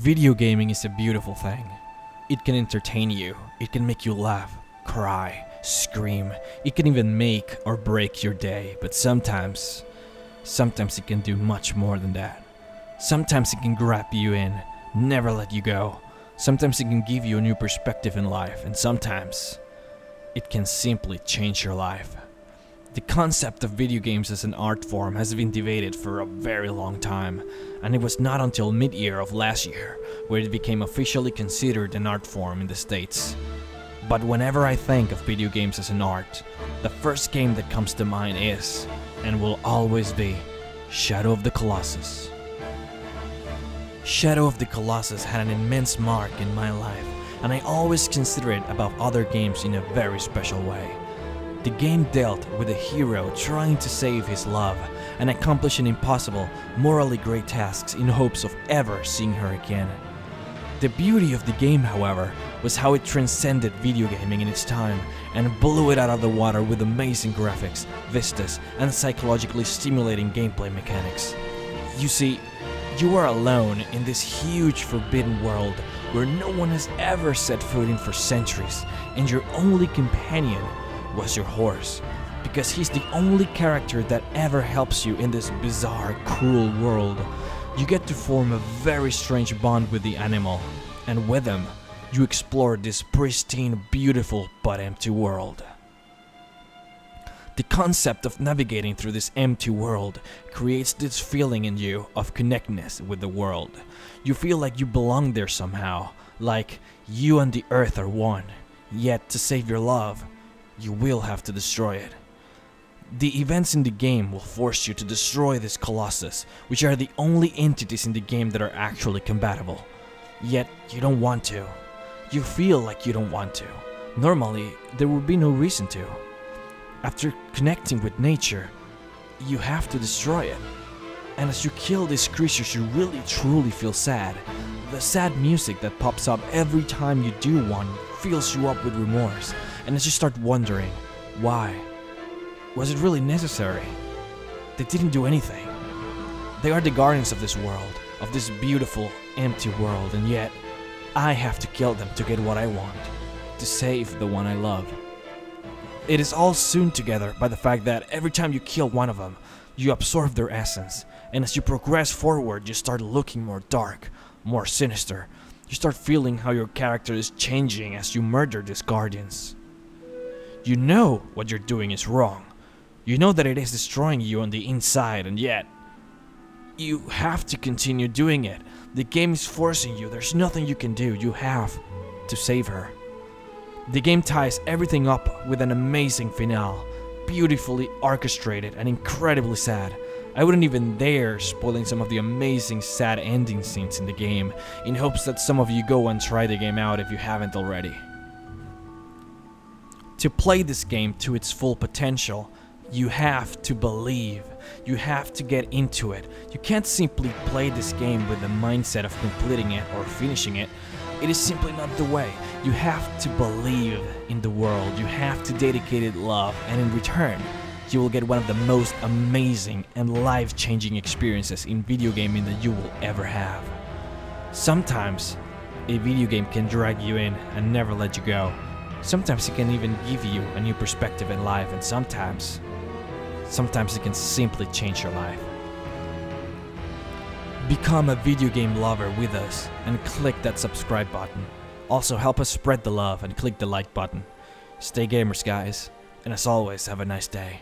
Video gaming is a beautiful thing. It can entertain you, it can make you laugh, cry, scream, it can even make or break your day, but sometimes, sometimes it can do much more than that. Sometimes it can grab you in, never let you go. Sometimes it can give you a new perspective in life, and sometimes it can simply change your life. The concept of video games as an art form has been debated for a very long time, and it was not until mid-year of last year where it became officially considered an art form in the States. But whenever I think of video games as an art, the first game that comes to mind is, and will always be, Shadow of the Colossus. Shadow of the Colossus had an immense mark in my life, and I always consider it above other games in a very special way. The game dealt with a hero trying to save his love and accomplish an impossible, morally great tasks in hopes of ever seeing her again. The beauty of the game, however, was how it transcended video gaming in its time and blew it out of the water with amazing graphics, vistas, and psychologically stimulating gameplay mechanics. You see, you are alone in this huge forbidden world where no one has ever set foot in for centuries, and your only companion was your horse, because he's the only character that ever helps you in this bizarre, cruel world. You get to form a very strange bond with the animal, and with him, you explore this pristine, beautiful, but empty world. The concept of navigating through this empty world creates this feeling in you of connectedness with the world. You feel like you belong there somehow, like you and the earth are one. Yet, to save your love, you will have to destroy it. The events in the game will force you to destroy this Colossus, which are the only entities in the game that are actually compatible. Yet, you don't want to. You feel like you don't want to. Normally, there would be no reason to. After connecting with nature, you have to destroy it. And as you kill these creatures, you really truly feel sad. The sad music that pops up every time you do one fills you up with remorse, and as you start wondering, why? Was it really necessary? They didn't do anything. They are the guardians of this world, of this beautiful, empty world, and yet, I have to kill them to get what I want, to save the one I love. It is all sewn together by the fact that every time you kill one of them, you absorb their essence, and as you progress forward, you start looking more dark, more sinister. You start feeling how your character is changing as you murder these guardians. You know what you're doing is wrong. You know that it is destroying you on the inside, and yet, you have to continue doing it. The game is forcing you, there's nothing you can do. You have to save her. The game ties everything up with an amazing finale, beautifully orchestrated and incredibly sad. I wouldn't even dare spoiling some of the amazing sad ending scenes in the game, in hopes that some of you go and try the game out if you haven't already. To play this game to its full potential, you have to believe. You have to get into it. You can't simply play this game with the mindset of completing it or finishing it. It is simply not the way. You have to believe in the world. You have to dedicate it love, and in return, you will get one of the most amazing and life-changing experiences in video gaming that you will ever have. Sometimes, a video game can drag you in and never let you go. Sometimes it can even give you a new perspective in life, and sometimes, sometimes it can simply change your life. Become a video game lover with us and click that subscribe button. Also, help us spread the love and click the like button. Stay gamers, guys, and as always, have a nice day.